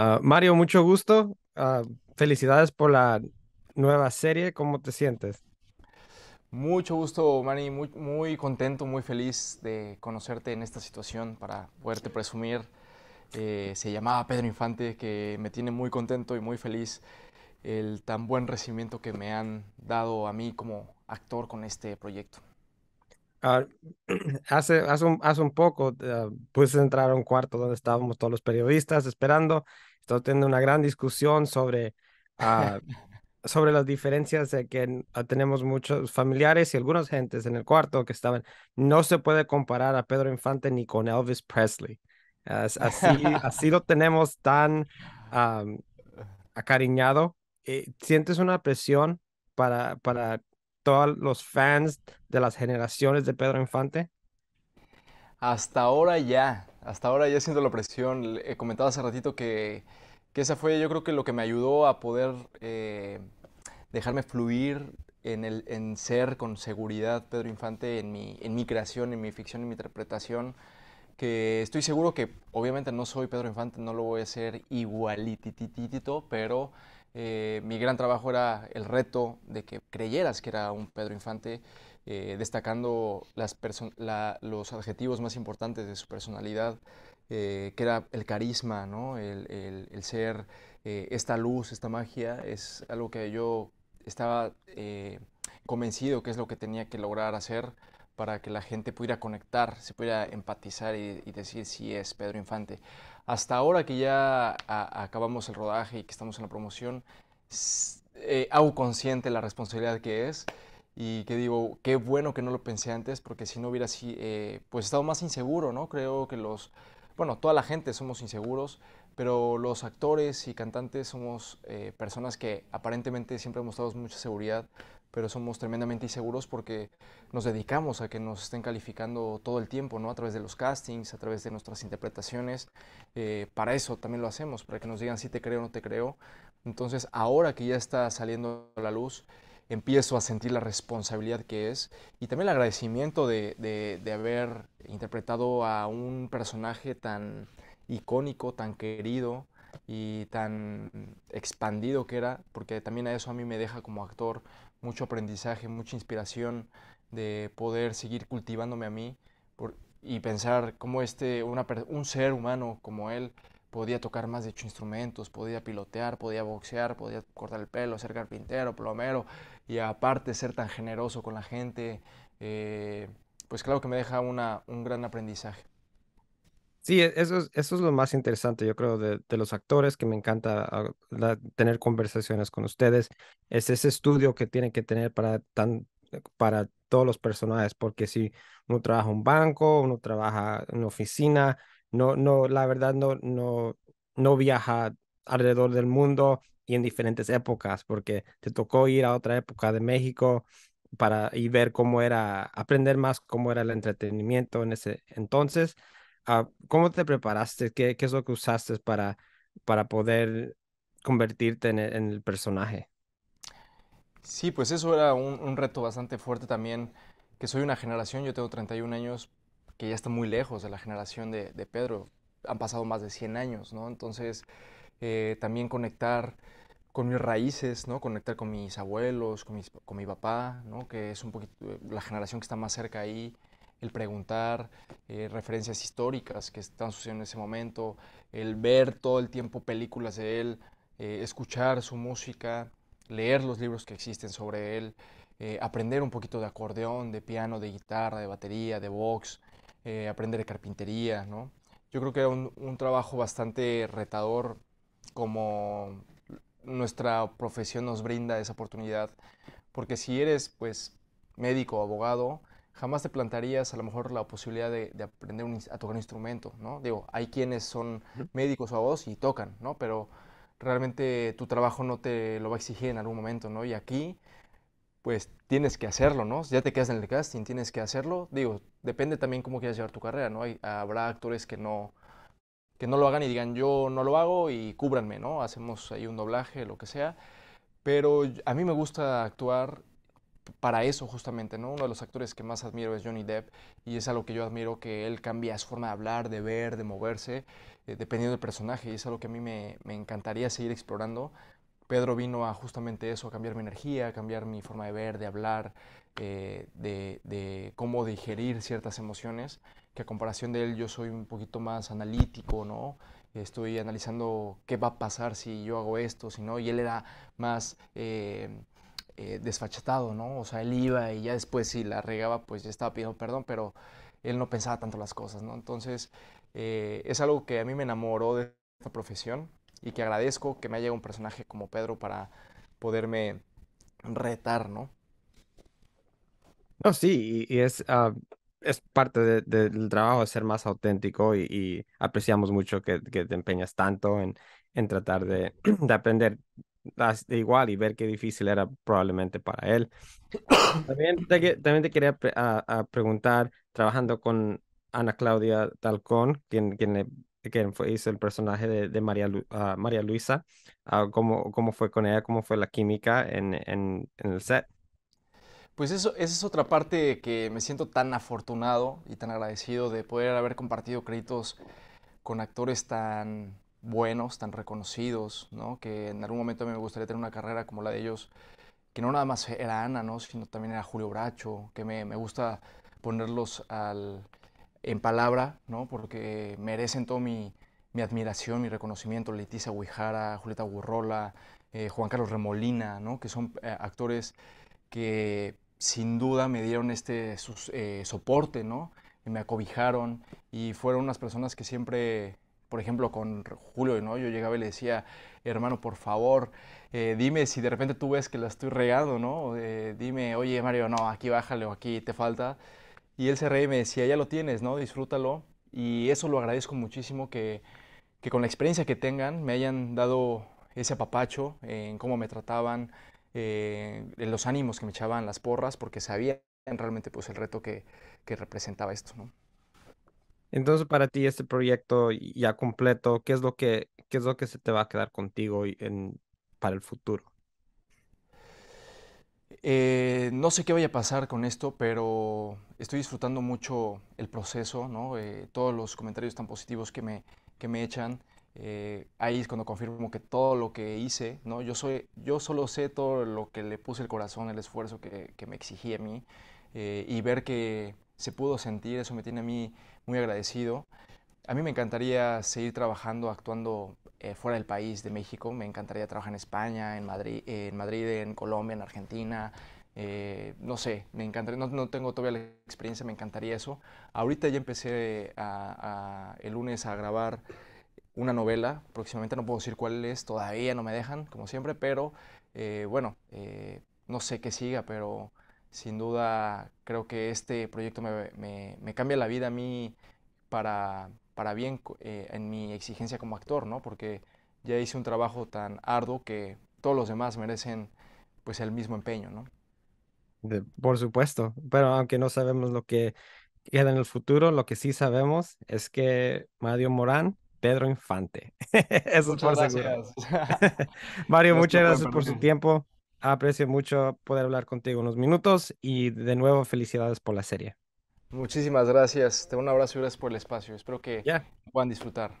Ah, Mario, mucho gusto. Ah, felicidades por la nueva serie. ¿Cómo te sientes? Mucho gusto, Manny, muy, muy contento, muy feliz de conocerte en esta situación para poderte presumir. Eh, se llamaba Pedro Infante, que me tiene muy contento y muy feliz el tan buen recibimiento que me han dado a mí como actor con este proyecto. Ah, hace, hace un, hace un poco uh, puse entrar a un cuarto donde estábamos todos los periodistas esperando. Estoy teniendo una gran discusión sobre ah, sobre las diferencias de que ah, tenemos muchos familiares y algunas gentes en el cuarto que estaban, no se puede comparar a Pedro Infante ni con Elvis Presley. así, así lo tenemos tan acariñado. Eh, ¿Sientes una presión para, para todos los fans de las generaciones de Pedro Infante? Hasta ahora ya, hasta ahora ya siento la presión. He comentado hace ratito que que esa fue yo creo que lo que me ayudó a poder eh, dejarme fluir en, el, en ser con seguridad Pedro Infante en mi, en mi creación, en mi ficción, en mi interpretación, que estoy seguro que obviamente no soy Pedro Infante, no lo voy a hacer igualitititito, pero eh, mi gran trabajo era el reto de que creyeras que era un Pedro Infante, eh, destacando los adjetivos más importantes de su personalidad, eh, que era el carisma, el, ser esta luz, esta magia, es algo que yo estaba convencido que es lo que tenía que lograr hacer para que la gente pudiera conectar, se pudiera empatizar y, decir si es Pedro Infante. Hasta ahora que ya acabamos el rodaje y que estamos en la promoción, hago consciente la responsabilidad que es y que digo, qué bueno que no lo pensé antes, porque si no hubiera así, pues estado más inseguro, ¿no? Creo que los, bueno, toda la gente somos inseguros, pero los actores y cantantes somos eh, personas que aparentemente siempre hemos mostrado mucha seguridad, pero somos tremendamente inseguros porque nos dedicamos a que nos estén calificando todo el tiempo, ¿no? A través de los castings, a través de nuestras interpretaciones. Eh, para eso también lo hacemos, para que nos digan si te creo o no te creo. Entonces, ahora que ya está saliendo a la luz, empiezo a sentir la responsabilidad que es y también el agradecimiento de, de, haber interpretado a un personaje tan icónico, tan querido y tan expandido que era, porque también a eso a mí me deja como actor mucho aprendizaje, mucha inspiración de poder seguir cultivándome a mí y pensar cómo este, un ser humano como él podía tocar más de ocho instrumentos, podía pilotear, podía boxear, podía cortar el pelo, ser carpintero, plomero, y aparte ser tan generoso con la gente, eh, pues claro que me deja un gran aprendizaje. Sí, e, eso es, eso es lo más interesante, yo creo, de, de los actores, que me encanta ah, tener conversaciones con ustedes, es ese estudio que tienen que tener para, tan, para todos los personajes, porque si uno trabaja en un banco, uno trabaja en una oficina, no, no, la verdad no, no, no viaja alrededor del mundo y en diferentes épocas, porque te tocó ir a otra época de México para y ver cómo era, aprender más cómo era el entretenimiento en ese entonces. ¿Cómo te preparaste? ¿Qué, ¿Qué, es lo que usaste para, para poder convertirte en el, personaje? Sí, pues eso era un, reto bastante fuerte también, que soy una generación, yo tengo 31 años, que ya está muy lejos de la generación de, Pedro. Han pasado más de 100 años, ¿no? Entonces, eh, también conectar con mis raíces, ¿no? Conectar con mis abuelos, con, con mi papá, ¿no? Que es un poquito eh, la generación que está más cerca ahí. El preguntar eh, referencias históricas que están sucediendo en ese momento, el ver todo el tiempo películas de él, escuchar su música, leer los libros que existen sobre él, aprender un poquito de acordeón, de piano, de guitarra, de batería, de box, aprender de carpintería, ¿no? Yo creo que era un, un trabajo bastante retador como nuestra profesión nos brinda esa oportunidad, porque si eres pues médico abogado, jamás te plantarías a lo mejor la posibilidad de, aprender a tocar un instrumento, ¿no? Digo, hay quienes son médicos o abogados y tocan, ¿no? Pero realmente tu trabajo no te lo va a exigir en algún momento, ¿no? Y aquí, pues tienes que hacerlo, ¿no? Ya te quedas en el casting, tienes que hacerlo. Digo, depende también cómo quieras llevar tu carrera, ¿no? Hay, habrá actores que no, que no lo hagan y digan yo no lo hago y cúbranme, ¿no? Hacemos ahí un doblaje, lo que sea. Pero a mí me gusta actuar para eso justamente, ¿no? Uno de los actores que más admiro es Johnny Depp y es algo que yo admiro que él cambia su forma de hablar, de ver, de moverse, eh, dependiendo del personaje y es algo que a mí me, me, encantaría seguir explorando. Pedro vino a justamente eso, a cambiar mi energía, cambiar mi forma de ver, de hablar, eh, de, de, cómo digerir ciertas emociones, que a comparación de él yo soy un poquito más analítico, ¿no? Estoy analizando qué va a pasar si yo hago esto, si no, y él era más... Eh, eh, desfachatado, ¿no? O sea, él iba y ya después si la regaba, pues ya estaba pidiendo perdón, pero él no pensaba tanto las cosas, ¿no? Entonces, eh, es algo que a mí me enamoró de esta profesión y que agradezco que me haya llegado un personaje como Pedro para poderme retar, ¿no? No, sí, y, es, uh, es parte de, del trabajo de ser más auténtico y, y apreciamos mucho que, que, te empeñas tanto en, en tratar de, de aprender igual y ver qué difícil era probablemente para él. También te, también te quería a, preguntar, trabajando con Ana Claudia Talcón, quien, quien, quien fue, hizo el personaje de, de María, uh, María Luisa, uh, ¿cómo, ¿cómo fue con ella? ¿Cómo fue la química en, en, en el set? Pues eso, esa es otra parte que me siento tan afortunado y tan agradecido de poder haber compartido créditos con actores tan buenos, tan reconocidos, ¿no? que en algún momento a mí me gustaría tener una carrera como la de ellos, que no nada más era Ana, ¿no? sino también era Julio Bracho, que me, me gusta ponerlos al, en palabra, ¿no? porque merecen todo mi, mi admiración, mi reconocimiento, Leticia Huijara, Julieta Burrola, eh, Juan Carlos Remolina, ¿no? que son eh, actores que sin duda me dieron este eh, soporte, ¿no? Me acobijaron y fueron unas personas que siempre por ejemplo, con Julio, ¿no? Yo llegaba y le decía, hermano, por favor, eh, dime si de repente tú ves que la estoy regando, ¿no? Eh, dime, oye, Mario, no, aquí bájale o aquí te falta. Y él se reía y me decía, ya lo tienes, ¿no? Disfrútalo. Y eso lo agradezco muchísimo que, que con la experiencia que tengan me hayan dado ese apapacho en cómo me trataban, eh, en los ánimos que me echaban las porras, porque sabían realmente pues el reto que, que representaba esto, ¿no? Entonces, para ti, este proyecto ya completo, ¿qué es lo que, qué es lo que se te va a quedar contigo en, para el futuro? Eh, no sé qué vaya a pasar con esto, pero estoy disfrutando mucho el proceso, ¿no? Eh, todos los comentarios tan positivos que me, que me echan. Eh, ahí es cuando confirmo que todo lo que hice, ¿no? Yo, soy, yo solo sé todo lo que le puse el corazón, el esfuerzo que, que me exigía a mí y ver que se pudo sentir, eso me tiene a mí muy agradecido. A mí me encantaría seguir trabajando, actuando eh, fuera del país de México. Me encantaría trabajar en España, en Madrid, en, Madrid, en Colombia, en Argentina. Eh, no sé, me encantaría, no, no, tengo todavía la experiencia, me encantaría eso. Ahorita ya empecé el lunes a grabar una novela, próximamente no puedo decir cuál es, todavía no me dejan, como siempre, pero eh, bueno, no sé qué siga, pero sin duda creo que este proyecto me, cambia la vida a mí para, para bien eh, en mi exigencia como actor, ¿no? Porque ya hice un trabajo tan arduo que todos los demás merecen pues el mismo empeño, ¿no? por supuesto, pero aunque no sabemos lo que queda en el futuro, lo que sí sabemos es que Mario Morán, Pedro Infante. Eso es por gracias. Mario, muchas gracias por su tiempo. Aprecio mucho poder hablar contigo unos minutos y de nuevo felicidades por la serie. Muchísimas gracias. Te un abrazo y gracias por el espacio. Espero que puedan disfrutar.